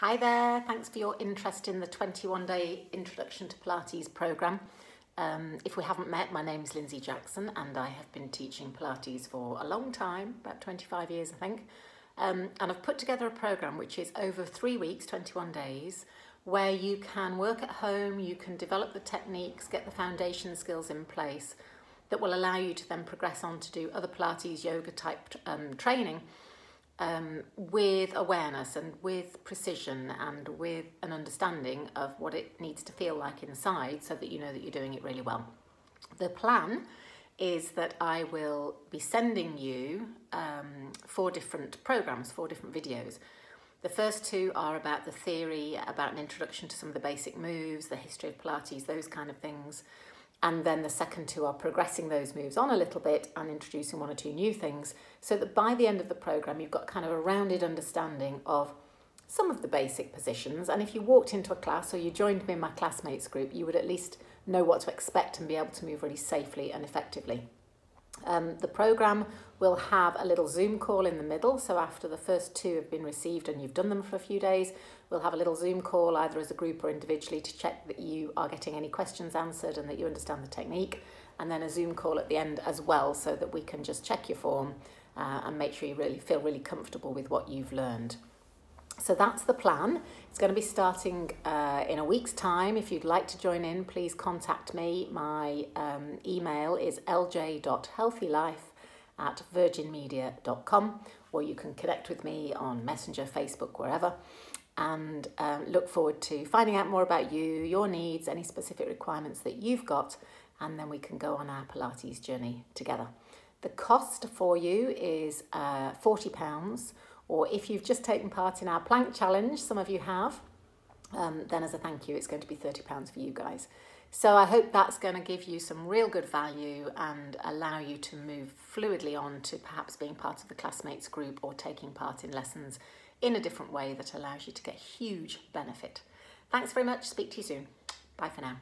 Hi there, thanks for your interest in the 21 day Introduction to Pilates programme. Um, if we haven't met, my name is Lindsay Jackson and I have been teaching Pilates for a long time, about 25 years I think. Um, and I've put together a programme which is over three weeks, 21 days, where you can work at home, you can develop the techniques, get the foundation skills in place that will allow you to then progress on to do other Pilates yoga type um, training um, with awareness and with precision and with an understanding of what it needs to feel like inside so that you know that you're doing it really well. The plan is that I will be sending you um, four different programs, four different videos. The first two are about the theory, about an introduction to some of the basic moves, the history of Pilates, those kind of things. And then the second two are progressing those moves on a little bit and introducing one or two new things so that by the end of the program, you've got kind of a rounded understanding of some of the basic positions. And if you walked into a class or you joined me in my classmates group, you would at least know what to expect and be able to move really safely and effectively. Um, the program will have a little Zoom call in the middle. So after the first two have been received and you've done them for a few days, we'll have a little Zoom call either as a group or individually to check that you are getting any questions answered and that you understand the technique. And then a Zoom call at the end as well so that we can just check your form uh, and make sure you really feel really comfortable with what you've learned. So that's the plan. It's going to be starting uh, in a week's time. If you'd like to join in, please contact me. My um, email is lj.healthylife at virginmedia.com or you can connect with me on Messenger, Facebook, wherever. And um, look forward to finding out more about you, your needs, any specific requirements that you've got, and then we can go on our Pilates journey together. The cost for you is uh, £40 or if you've just taken part in our plank challenge, some of you have, um, then as a thank you, it's going to be £30 for you guys. So I hope that's going to give you some real good value and allow you to move fluidly on to perhaps being part of the classmates group or taking part in lessons in a different way that allows you to get huge benefit. Thanks very much. Speak to you soon. Bye for now.